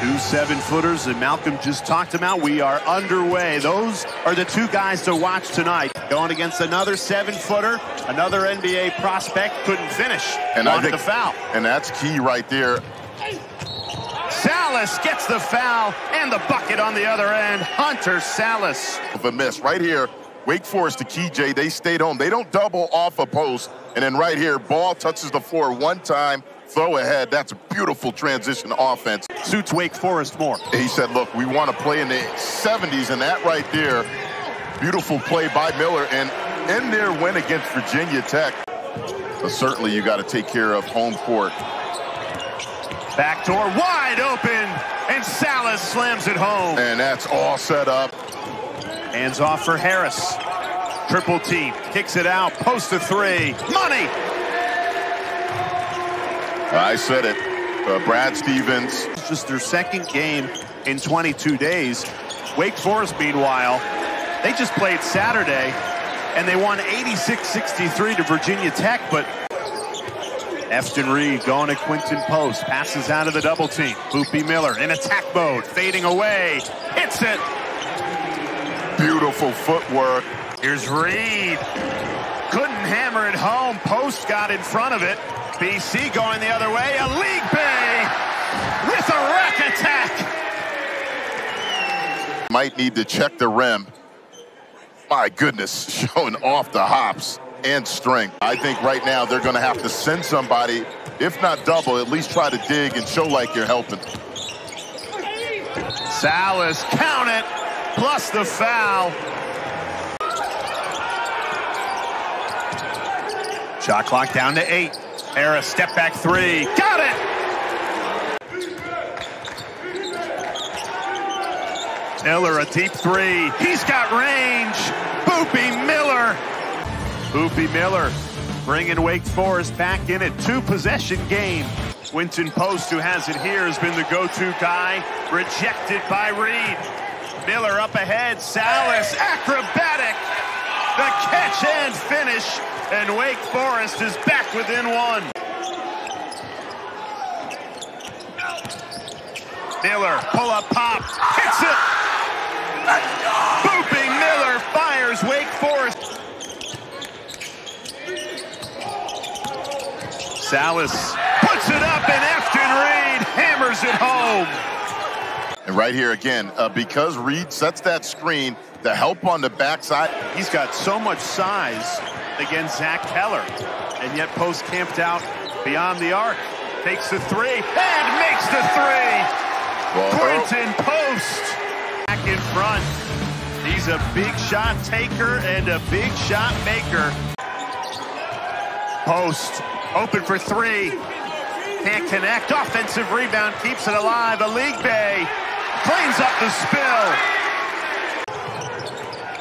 Two seven footers and Malcolm just talked about. We are underway. Those are the two guys to watch tonight. Going against another seven footer, another NBA prospect couldn't finish. And Wanted I think, the foul. And that's key right there. Sallis gets the foul and the bucket on the other end. Hunter Sallis. Of a miss right here. Wake Forest to KJ. They stayed home. They don't double off a post. And then right here, ball touches the floor one time. Throw ahead. That's a beautiful transition offense. Suits Wake Forest more. He said, look, we want to play in the 70s, and that right there, beautiful play by Miller. And in their win against Virginia Tech, but certainly you got to take care of home court. Back door wide open, and Sallis slams it home. And that's all set up. Hands off for Harris. Triple team, kicks it out, post a three. Money! I said it. Uh, Brad Stevens. It's just their second game in 22 days. Wake Forest, meanwhile, they just played Saturday and they won 86-63 to Virginia Tech, but Efton Reid going to Quinten Post, passes out of the double team. Boopie Miller in attack mode, fading away, hits it. Beautiful footwork. Here's Reid. Couldn't hammer it home. Post got in front of it. BC going the other way. A league bay with a rack attack. Might need to check the rim. My goodness, showing off the hops and strength. I think right now they're going to have to send somebody, if not double, at least try to dig and show like you're helping. Sallis, count it, plus the foul. Shot clock down to eight. Harris, step back three. Got it! Miller, a deep three. He's got range. Boopie Miller. Boopie Miller bringing Wake Forest back in a Two possession game. Quinten Post, who has it here, has been the go-to guy. Rejected by Reid. Miller up ahead. Sallis, acrobatic. The catch and finish. And Wake Forest is back within one. Miller, pull up pop, hits it. Boopie Miller fires Wake Forest. Sallis puts it up and Efton Reid hammers it home. And right here again, uh, because Reid sets that screen, the help on the backside. He's got so much size against Zach Keller, and yet Post camped out beyond the arc. Takes the three and makes the three. Well, Quinten Post back in front. He's a big shot taker and a big shot maker. Post open for three. Can't connect. Offensive rebound keeps it alive. Aligbe cleans up the spill.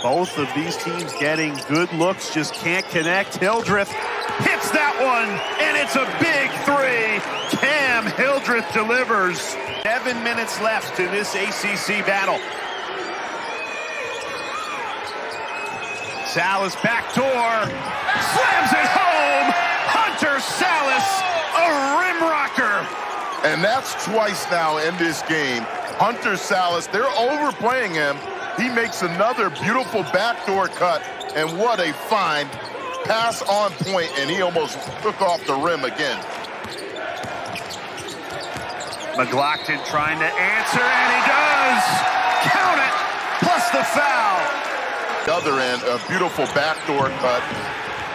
Both of these teams getting good looks, just can't connect. Hildreth hits that one, and it's a big three. Cam Hildreth delivers. Seven minutes left in this ACC battle. Sallis backdoor, slams it home. Hunter Sallis, a rim rocker. And that's twice now in this game. Hunter Sallis, they're overplaying him. He makes another beautiful backdoor cut, and what a find. Pass on point, and he almost took off the rim again. McGlockton trying to answer, and he does. Count it, plus the foul. The other end, a beautiful backdoor cut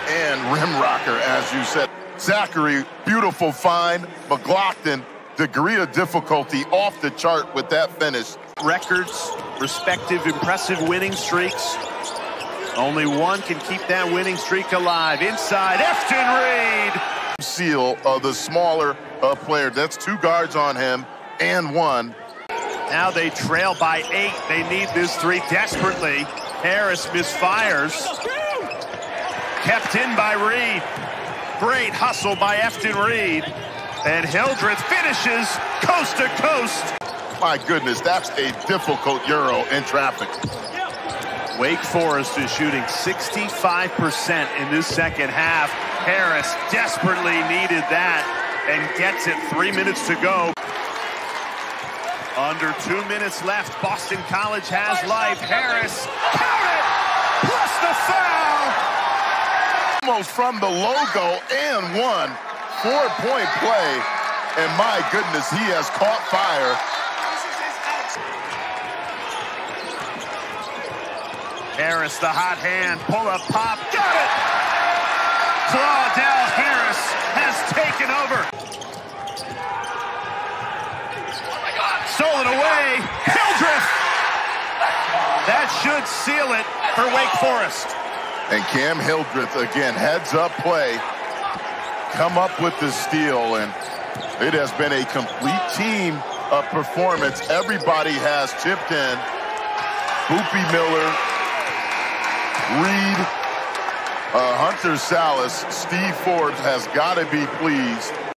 and rim rocker, as you said. Zackery, beautiful find. McGlockton, degree of difficulty off the chart with that finish. Records, respective impressive winning streaks. Only one can keep that winning streak alive. Inside, Efton Reid. Seal of the smaller uh, player. That's two guards on him and one. Now they trail by eight. They need this three desperately. Harris misfires. Kept in by Reid. Great hustle by Efton Reid. And Hildreth finishes coast to coast. My goodness, that's a difficult Euro in traffic. Wake Forest is shooting 65% in this second half. Harris desperately needed that and gets it three minutes to go. Under two minutes left. Boston College has life. Harris, count it! Plus the foul! Almost from the logo and one. Four-point play. And my goodness, he has caught fire. Harris, the hot hand, pull up, pop, got it! Claudell Harris has taken over. Stolen away, Hildreth! That should seal it for Wake Forest. And Cam Hildreth, again, heads up play. Come up with the steal, and it has been a complete team of performance. Everybody has chipped in. Boopie Miller, Reid, uh, Hunter Sallis, Steve Forbes has got to be pleased.